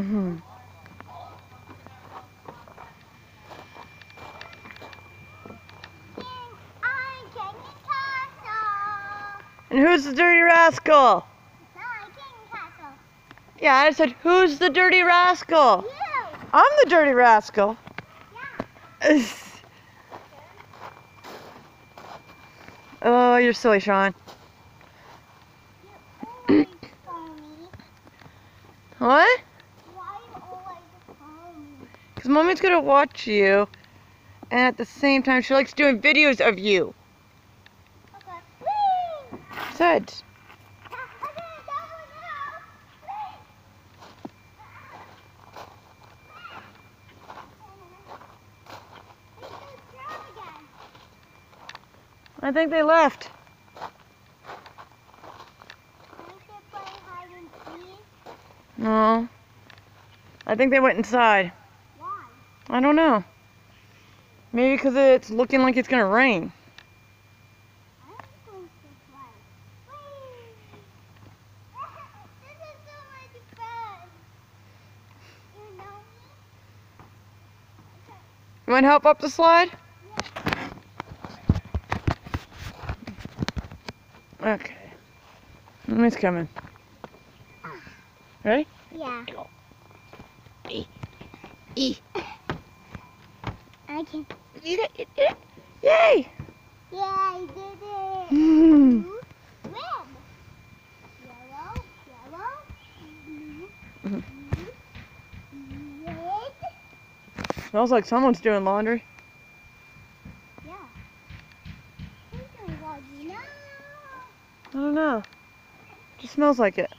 Mm-hmm. I'm King Castle. And who's the dirty rascal? I'm King Castle. Yeah, I said, who's the dirty rascal? You. I'm the dirty rascal. Yeah. oh, you're silly, Shawn. You always phone. What? Because mommy's gonna watch you, and at the same time, she likes doing videos of you. Okay. Whee! Said. Okay, that one now. Whee! We should try again. I think they left. We hide and seek. No. I think they went inside. I don't know. Maybe because it's looking like it's rain. Going to play. Whee! this is so much fun. You know me? Okay. You want help up the slide? Okay. Mommy's coming. Ready? Yeah. E. E. I can. You did it. You did it. Yay! Yeah, I did it. Red, yellow, yellow, blue, blue, red. Smells like someone's doing laundry. Yeah. Who's doing laundry now? I don't know. Just smells like it.